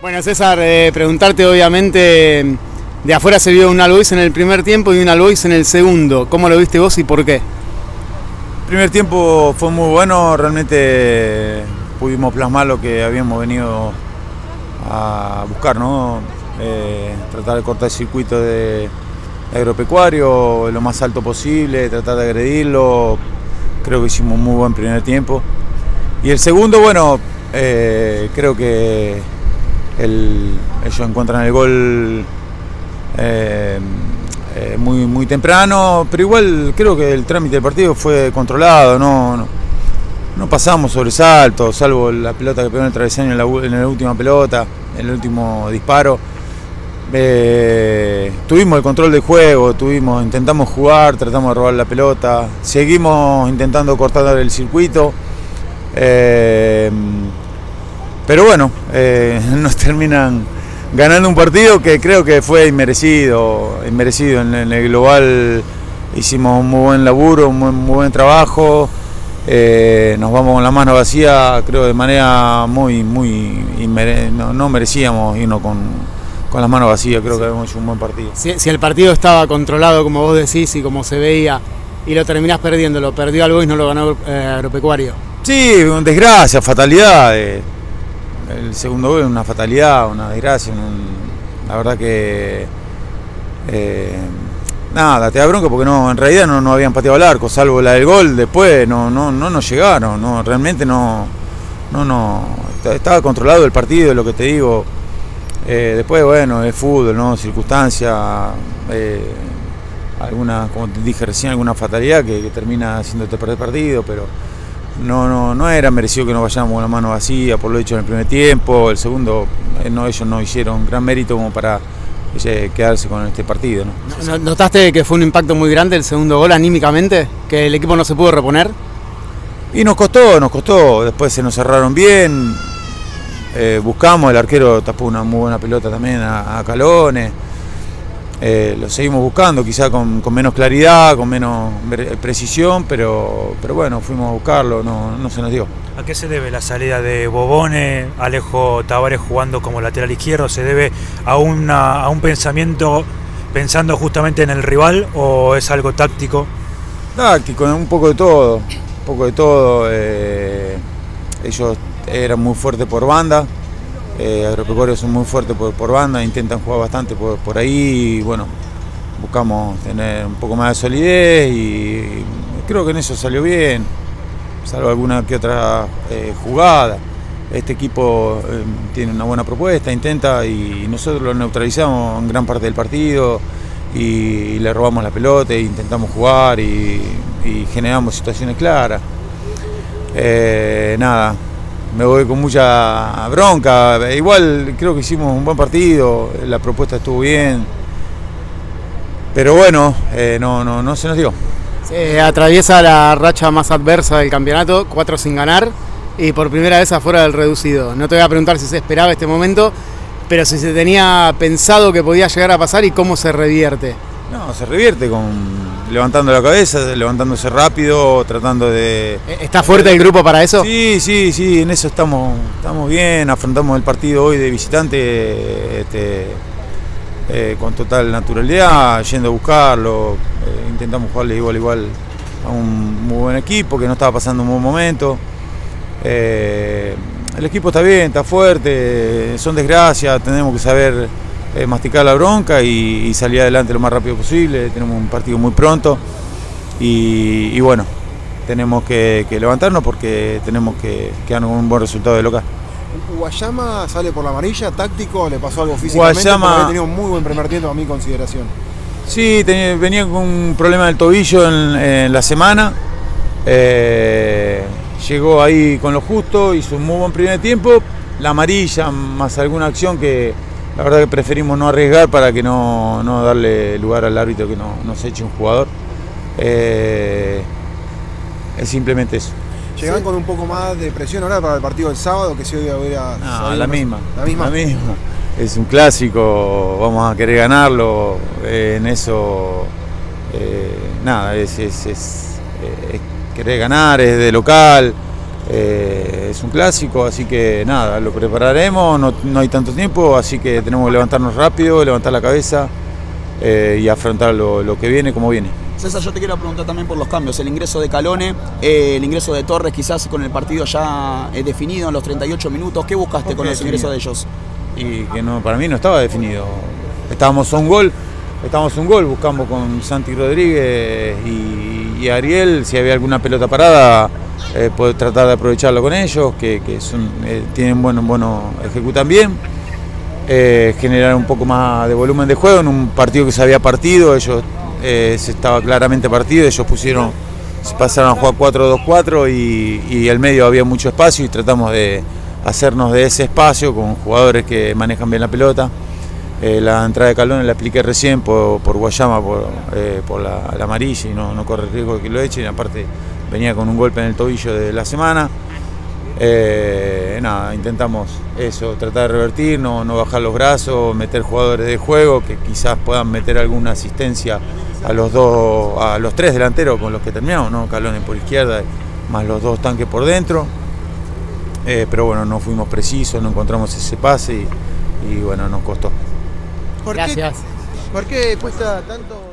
Bueno, César, eh, preguntarte obviamente, de afuera se vio un Albois en el primer tiempo y un Albois en el segundo. ¿Cómo lo viste vos y por qué? El primer tiempo fue muy bueno, realmente pudimos plasmar lo que habíamos venido a buscar, ¿no? Eh, tratar de cortar el circuito de agropecuario lo más alto posible, tratar de agredirlo. Creo que hicimos un muy buen primer tiempo. Y el segundo, bueno, eh, creo que ellos encuentran el gol eh, eh, muy, muy temprano, pero igual creo que el trámite del partido fue controlado, no, no, pasamos sobresaltos, salvo la pelota que pegó en el travesaño en la, en la última pelota, en el último disparo. Tuvimos el control del juego, tuvimos, intentamos jugar, tratamos de robar la pelota, seguimos intentando cortar el circuito. Pero bueno, eh, nos terminan ganando un partido que creo que fue inmerecido, inmerecido. En, el global hicimos un muy buen laburo, un muy, buen trabajo. Eh, nos vamos con la mano vacía, creo de manera muy, muy, no, merecíamos irnos con, con las manos vacías, creo que habíamos hecho un buen partido. Si, el partido estaba controlado, como vos decís, y como se veía, y lo terminás perdiendo, lo perdió algo y no lo ganó eh, Agropecuario. Sí, desgracia, fatalidad el segundo gol es una fatalidad, una desgracia. la verdad que. Eh, nada, te da bronca porque no, en realidad no, no habían pateado al arco, salvo la del gol, después no, no, no nos llegaron, no, realmente no, no, no, estaba controlado el partido, lo que te digo. Eh, después, bueno, es fútbol, ¿no? Circunstancia, eh, alguna, como te dije recién, alguna fatalidad que, que termina haciéndote perder partido, pero no, no, no era merecido que nos vayamos con la mano vacía por lo hecho en el primer tiempo. El segundo, eh, no, ellos no hicieron gran mérito como para eh, quedarse con este partido. ¿Notaste que fue un impacto muy grande el segundo gol anímicamente? ¿Que el equipo no se pudo reponer? Y nos costó, nos costó. Después se nos cerraron bien. Eh, buscamos, el arquero tapó una muy buena pelota también a Calones. Eh, lo seguimos buscando, quizá con, menos claridad, con menos precisión, pero, pero bueno, fuimos a buscarlo, no, se nos dio. ¿A qué se debe la salida de Bobone, Alejo Tavares jugando como lateral izquierdo? ¿Se debe a, una, a un pensamiento pensando justamente en el rival o es algo táctico? Táctico, un poco de todo, un poco de todo. Eh, ellos eran muy fuertes por banda, eh, agropecuarios son muy fuertes por, banda, intentan jugar bastante por, ahí bueno, buscamos tener un poco más de solidez y, creo que en eso salió bien, salvo alguna que otra eh, jugada. Este equipo eh, tiene una buena propuesta, intenta y nosotros lo neutralizamos en gran parte del partido y, le robamos la pelota e intentamos jugar y, y generamos situaciones claras. nada, me voy con mucha bronca. Igual creo que hicimos un buen partido, la propuesta estuvo bien. Pero bueno, eh, no, no, no se nos dio. Se atraviesa la racha más adversa del campeonato, cuatro sin ganar y por primera vez afuera del reducido. No te voy a preguntar si se esperaba este momento, pero si se tenía pensado que podía llegar a pasar y cómo se revierte. No, se revierte con levantando la cabeza, levantándose rápido, tratando de... ¿Está fuerte el grupo para eso? Sí, sí, sí, en eso estamos, estamos bien, afrontamos el partido hoy de visitante este, eh, con total naturalidad, yendo a buscarlo, eh, intentamos jugarle igual igual a un muy buen equipo que no estaba pasando un buen momento. Eh, el equipo está bien, está fuerte, son desgracias, tenemos que saber eh, masticar la bronca y, salir adelante lo más rápido posible. Tenemos un partido muy pronto y, bueno, tenemos que, levantarnos porque tenemos que, quedar un buen resultado de local. Guayama sale por la amarilla, táctico, le pasó algo físicamente, Guayama, tenido un muy buen primer tiempo a mi consideración. Sí, venía con un problema del tobillo en, la semana. Eh, llegó ahí con lo justo, hizo un muy buen primer tiempo. La amarilla, más alguna acción que, la verdad que preferimos no arriesgar para que no, darle lugar al árbitro que no, nos eche un jugador. Eh, es simplemente eso. ¿Llegan con un poco más de presión ahora para el partido del sábado que si hoy hubiera... No, la misma, la misma. La misma. Es un clásico, vamos a querer ganarlo. Eh, en eso, eh, nada, es, es, querer ganar, es de local. Eh, es un clásico, así que nada, lo prepararemos, no, hay tanto tiempo, así que tenemos que levantarnos rápido, levantar la cabeza eh, y afrontar lo, que viene como viene. César, yo te quiero preguntar también por los cambios, el ingreso de Calone, eh, el ingreso de Torres quizás con el partido ya definido en los 38 minutos, ¿qué buscaste con los ingresos de ellos? Y que no, para mí no estaba definido, estábamos a un gol, estábamos a un gol, buscamos con Santi Rodríguez y Ariel, si había alguna pelota parada eh, poder tratar de aprovecharlo con ellos, que, son, eh, tienen bueno, bueno, ejecutan bien, eh, generar un poco más de volumen de juego en un partido que se había partido, ellos se estaba claramente partido, ellos pusieron, se pasaron a jugar 4-2-4 y, y el medio había mucho espacio y tratamos de hacernos de ese espacio con jugadores que manejan bien la pelota. la entrada de Calón la apliqué recién por, Guayama, por, la, amarilla y no, no corre riesgo de que lo echen. Aparte, venía con un golpe en el tobillo de la semana. Eh, nada, intentamos eso, tratar de revertir, no, bajar los brazos, meter jugadores de juego que quizás puedan meter alguna asistencia a los dos, a los tres delanteros con los que terminamos, ¿no? Calones por izquierda, más los dos tanques por dentro. Eh, pero bueno, no fuimos precisos, no encontramos ese pase y, bueno, nos costó. Gracias. ¿Por qué cuesta tanto?